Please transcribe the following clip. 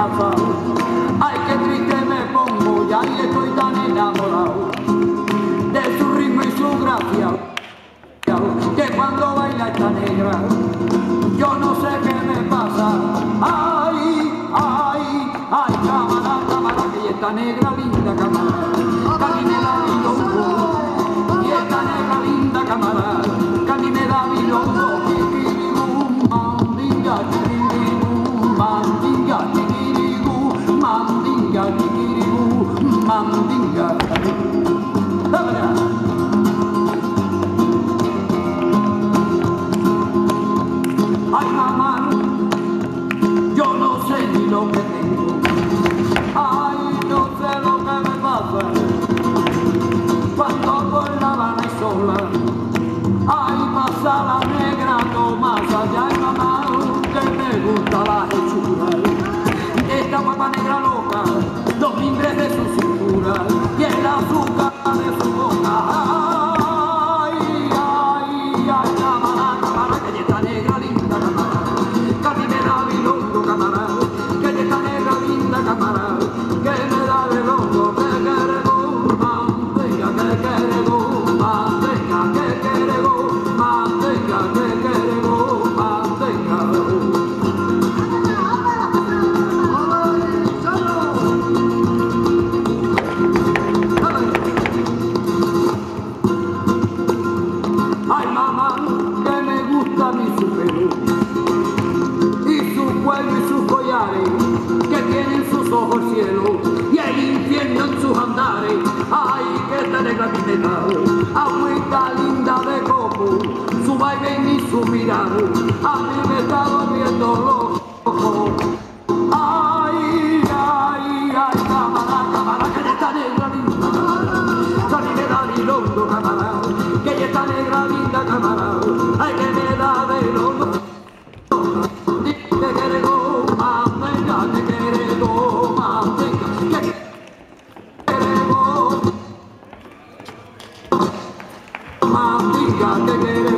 Ay, qué triste me pongo, ya y estoy tan enamorado de su ritmo y su gracia. Que cuando baila esta negra, yo no sé qué me pasa. Ay, ay, ay, cámara, cámara, que esta negra linda cámara, que me Ambiga, ojos cielo y el infierno en sus andares. Ay, que te negra agüita linda de coco, su baile y su mirar, a mí me está volviendo loco. Ay, ay, ay, cámara, cámara, que negra linda, que a mí amiga que quieres.